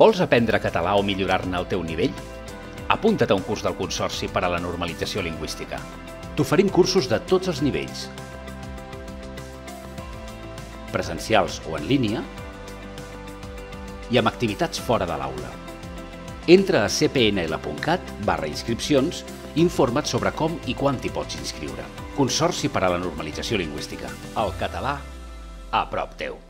Vols aprendre català o millorar-ne el teu nivell? Apunta't a un curs del Consorci per a la Normalització Lingüística. T'oferim cursos de tots els nivells, presencials o en línia, i amb activitats fora de l'aula. Entra a cpnl.cat barra inscripcions i informa't sobre com i quan t'hi pots inscriure. Consorci per a la normalització lingüística. El català a prop teu.